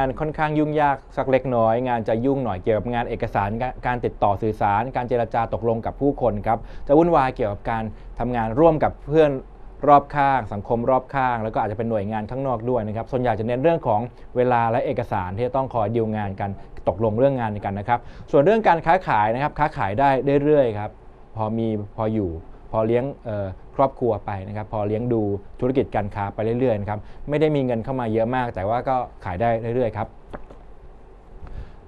านค่อนข้างยุ่งยากสักเล็กน้อย งานจะยุ่งหน่อยเกี่ยวกับงานเอกสาร การติดต่อสื่อสาร การเจรจาตกลงกับผู้คนครับ จะวุ่นวายเกี่ยวกับการทำงานร่วมกับเพื่อนรอบข้าง สังคมรอบข้าง แล้วก็อาจจะเป็นหน่วยงานข้างนอกด้วยนะครับ ส่วนใหญ่จะเน้นเรื่องของเวลาและเอกสารที่จะต้องคอยดีลงานกันตกลงเรื่องงานกันนะครับ ส่วนเรื่องการค้าขายนะครับค้าขายได้เรื่อยๆครับพอมีพออยู่ พอเลี้ยงครอบครัวไปนะครับ พอเลี้ยงดูธุรกิจการค้าไปเรื่อยๆนะครับ ไม่ได้มีเงินเข้ามาเยอะมาก แต่ว่าก็ขายได้เรื่อยๆครับ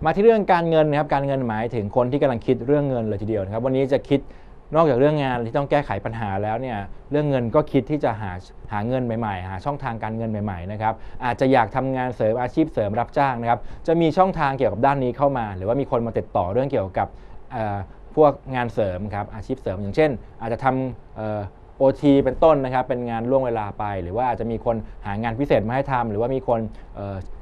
มาที่เรื่องการเงินนะครับ การเงินหมายถึงคนที่กำลังคิดเรื่องเงินเลยทีเดียวนะครับ วันนี้จะคิดนอกจากเรื่องงานที่ต้องแก้ไขปัญหาแล้วเนี่ยเรื่องเงินก็คิดที่จะหาหาเงินใหม่ๆ หาช่องทางการเงินใหม่ๆนะครับอาจจะอยากทำงานเสริมอาชีพเสริมรับจ้างนะครับจะมีช่องทางเกี่ยวกับด้านนี้เข้ามา หรือว่ามีคนมาติดต่อเรื่องเกี่ยวกับ พวกงานเสริมครับอาชีพเสริมอย่างเช่น อาจจะทำโอทีเป็นต้นนะครับเป็นงานล่วงเวลาไป หรือว่าอาจจะมีคนหางานพิเศษมาให้ทำหรือว่ามีคน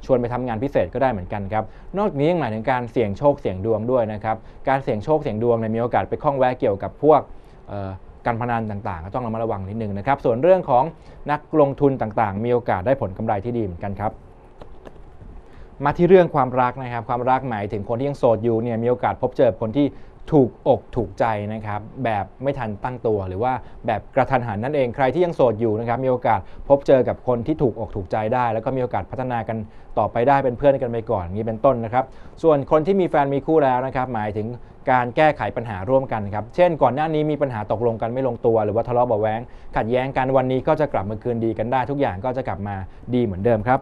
ชวนไปทำงานพิเศษก็ได้เหมือนกันครับนอกจากนี้ยังหมายถึงการเสี่ยงโชคเสี่ยงดวงด้วยนะครับการเสี่ยงโชคเสี่ยงดวงเนี่ยมีโอกาสไปข้องแวะเกี่ยวกับพวกการพนันต่างๆ ก็ต้องระมัดระวังนิดนึงนะครับส่วนเรื่องของนักลงทุนต่างๆ มีโอกาสได้ผลกำไรที่ดีเหมือนกันครับ มาที่เรื่องความรักนะครับ ความรักหมายถึงคนที่ยังโสดอยู่เนี่ยมีโอกาสพบเจอคนที่ถูกอกถูกใจนะครับแบบไม่ทันตั้งตัว หรือว่าแบบกระทันหันนั่นเองใครที่ยังโสดอยู่นะครับมีโอกาสพบเจอกับคนที่ถูกอกถูกใจได้ แล้วก็มีโอกาสพัฒนากันต่อไปได้เป็นเพื่อนกันไปก่อนนี้เป็นต้นนะครับ ส่วนคนที่มีแฟนมีคู่แล้วนะครับหมายถึงการแก้ไขปัญหาร่วมกันครับเช่นก่อนหน้านี้มีปัญหาตกลงกันไม่ลงตัว หรือว่าทะเลาะเบาแวงขัดแย้งกันวันนี้ก็จะกลับมาคืนดีกันได้ ทุกอย่างก็จะกลับมาดีเหมือนเดิมครับ